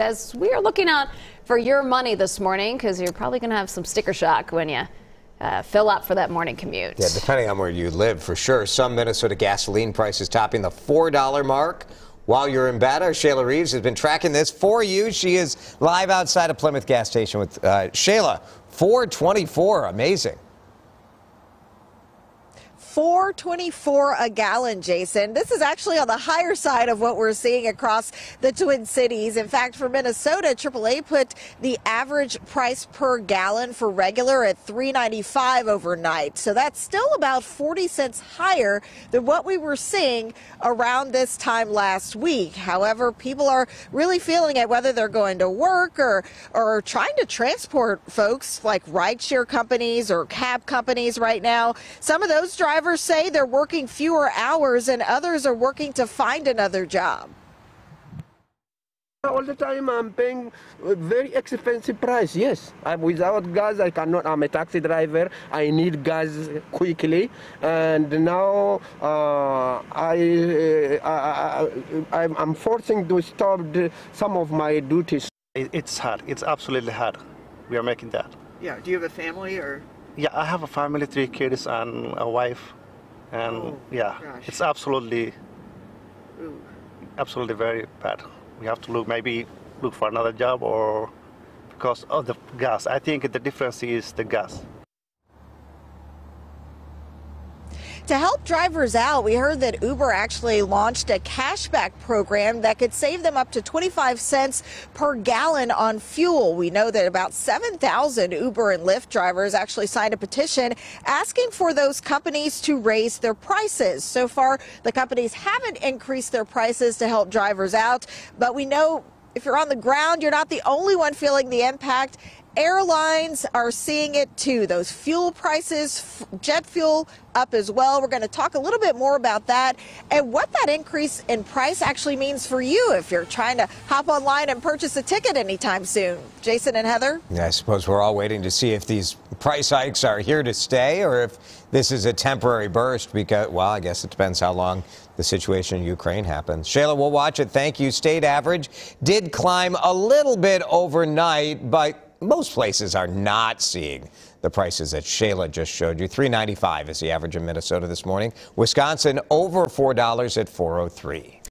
As we are looking out for your money this morning, because you're probably going to have some sticker shock when you uh, fill up for that morning commute. Yeah, depending on where you live, for sure. Some Minnesota gasoline prices topping the $4 mark. While you're in bed, Shayla Reeves has been tracking this for you. She is live outside of Plymouth gas station with uh, Shayla. 424, amazing. 424 a gallon, Jason. This is actually on the higher side of what we're seeing across the Twin Cities. In fact, for Minnesota, AAA put the average price per gallon for regular at 395 overnight. So that's still about 40 cents higher than what we were seeing around this time last week. However, people are really feeling it whether they're going to work or or trying to transport folks like rideshare companies or cab companies right now. Some of those drivers drivers say they're working fewer hours and others are working to find another job. All the time I'm paying very expensive price, yes. I'm without gas I cannot, I'm a taxi driver, I need gas quickly and now uh, I, uh, I, am forcing to stop the, some of my duties. It's hard, it's absolutely hard. We are making that. Yeah, do you have a family or? Yeah, I have a family, three kids, and a wife, and oh, yeah, gosh. it's absolutely, Ooh. absolutely very bad. We have to look maybe look for another job or because of the gas. I think the difference is the gas. To help drivers out, we heard that Uber actually launched a cashback program that could save them up to 25 cents per gallon on fuel. We know that about 7,000 Uber and Lyft drivers actually signed a petition asking for those companies to raise their prices. So far, the companies haven't increased their prices to help drivers out, but we know if you're on the ground, you're not the only one feeling the impact. Airlines are seeing it too. Those fuel prices, jet fuel up as well. We're going to talk a little bit more about that and what that increase in price actually means for you if you're trying to hop online and purchase a ticket anytime soon. Jason and Heather? Yeah, I suppose we're all waiting to see if these price hikes are here to stay or if this is a temporary burst because, well, I guess it depends how long the situation in Ukraine happens. Shayla, we'll watch it. Thank you. State average did climb a little bit overnight, but most places are not seeing the prices that Shayla just showed you. 395 is the average in Minnesota this morning. Wisconsin over $4 at 403.